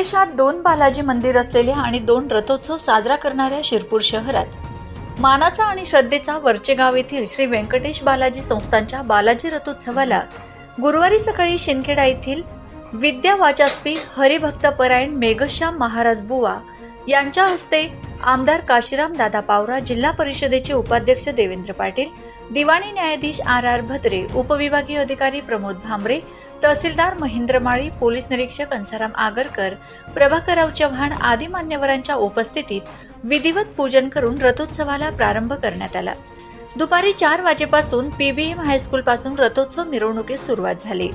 देशात दोन बालाजी मंदिर असलेल्या आणि दोन रथोत्सव साजरा करणाऱ्या शिरपूर शहरात. मानाचा आणि श्रद्धेचा वरचेगाव येथील श्री व्यंकटेश बालाजी संस्थांच्या बालाजी रथोत्सवाला गुरुवारी सकाळी शिंदखेडा येथील विद्या वाचस्पी हरिभक्तपरायण मेघश्याम महाराज बुवा यांच्या हस्ते आमदार काशीराम दादा पावरा जिल्हा परिषदेचे उपाध्यक्ष देवेंद्र पाटील दिवाणी न्यायाधीश आर आर भद्रे उपविभागीय अधिकारी प्रमोद भांबरे तहसीलदार महेंद्र माळी पोलीस निरीक्षक अंसाराम आगरकर प्रभाकरराव चव्हाण आदी मान्यवरांच्या उपस्थितीत विधिवत पूजन करून रथोत्सवाला प्रारंभ करण्यात आला. दुपारी चार वाजेपासून पीबीएम हायस्कूल पासून रथोत्सव मिरवणुकीस सुरुवात झाली.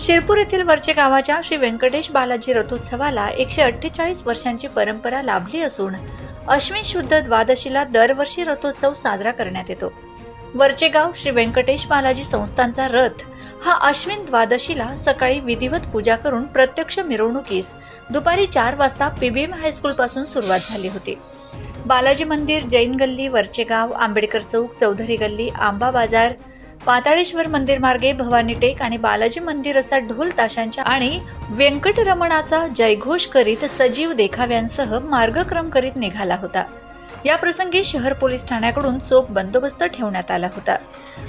शिरपूर येथील वरचे गावाच्या श्री व्यंकटेश बालाजी रथोत्सवाला एकशे अठ्ठेचाळीस वर्षांची परंपरा लाभली असून अश्विन शुद्ध द्वादशीला दरवर्षी रथोत्सव साजरा करण्यात येतो. वरचे गाव श्री व्यंकटेश बालाजी संस्थांचा रथ हा अश्विन द्वादशीला सकाळी विधिवत पूजा करून प्रत्यक्ष मिरवणुकीस दुपारी चार वाजता पीबीएम हायस्कूल पासून सुरुवात झाली होती. बालाजी मंदिर जैन गल्ली वरचे गाव आंबेडकर चौक चौधरी गल्ली आंबा बाजार पाताळेश्वर मंदिर मार्गे भवानी टेक आणि बालाजी मंदिर असा ढोल ताशांच्या आणि व्यंकटरमणाचा जयघोष करीत सजीव देखाव्यांसह मार्गक्रम करीत निघाला होता. या प्रसंगी शहर पोलीस ठाण्याकडून चोख बंदोबस्त ठेवण्यात आला होता.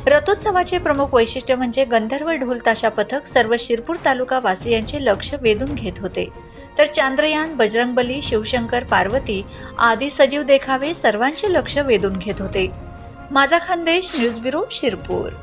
रथोत्सवाचे प्रमुख वैशिष्ट्य म्हणजे गंधर्व ढोल ताशा पथक सर्व शिरपूर तालुका वासियांचे लक्ष वेधून घेत होते. तर चांद्रयान बजरंगबली शिवशंकर पार्वती आदी सजीव देखावे सर्वांचे लक्ष वेधून घेत होते. माझा खानदेश न्यूज ब्युरो शिरपूर.